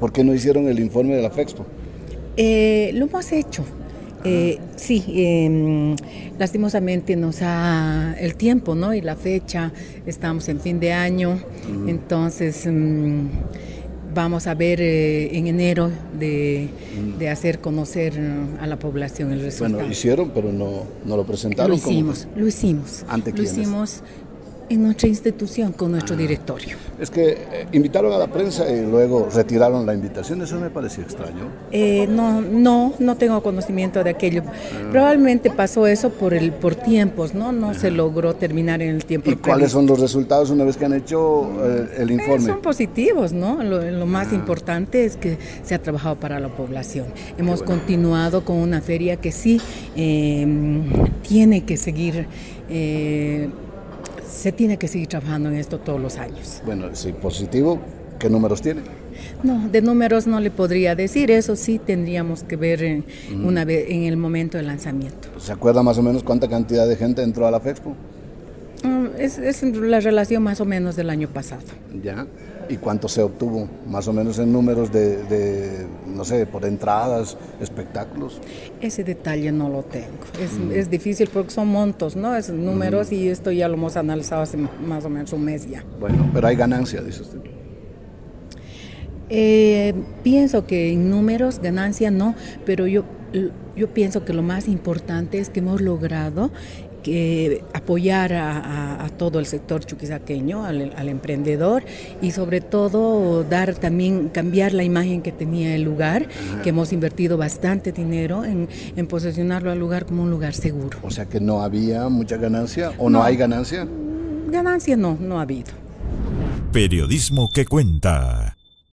¿Por qué no hicieron el informe de la FEXPO? Eh, lo hemos hecho. Eh, sí, em, lastimosamente nos ha el tiempo, ¿no? Y la fecha, estamos en fin de año, entonces mm, vamos a ver eh, en enero de, de, hacer conocer a la población el resultado. Bueno, hicieron, pero no, no lo presentaron. Lo hicimos, lo hicimos. ¿Ante Lo hicimos en nuestra institución con nuestro Ah. directorio. Es que eh, invitaron a la prensa y luego retiraron la invitación. Eso me pareció extraño. Eh, no, no, no tengo conocimiento de aquello. Ah. Probablemente pasó eso por el, por tiempos, ¿no? No se logró terminar en el tiempo. ¿Y cuáles son los resultados una vez que han hecho eh, el Eh, informe? son positivos, ¿no? Lo, lo más Ah. importante es que se ha trabajado para la población. Hemos bueno. continuado con una feria que sí eh, tiene que seguir, se tiene que seguir trabajando en esto todos los años. Bueno, sí, positivo. ¿Qué números tiene? No, de números no le podría decir, eso sí tendríamos que ver en, una vez en el momento del lanzamiento. ¿Se acuerda más o menos cuánta cantidad de gente entró a la FEXPO? Mm, Es, es la relación más o menos del año pasado. Ya. ¿Y cuánto se obtuvo más o menos en números de, de, no sé, por entradas, espectáculos? Ese detalle no lo tengo. Es, es difícil porque son montos, ¿no? Es números y esto ya lo hemos analizado hace más o menos un mes ya. Bueno, pero hay ganancia, dice usted. Eh, pienso que en números, ganancia no, pero yo, yo pienso que lo más importante es que hemos logrado que apoyar a, a- a todo el sector chuquisaqueño, al, al emprendedor y sobre todo dar también, cambiar la imagen que tenía el lugar, que hemos invertido bastante dinero en, en posicionarlo al lugar como un lugar seguro. O sea que no había mucha ganancia o no, No. hay ganancia. Ganancia no, no ha habido. Periodismo que cuenta.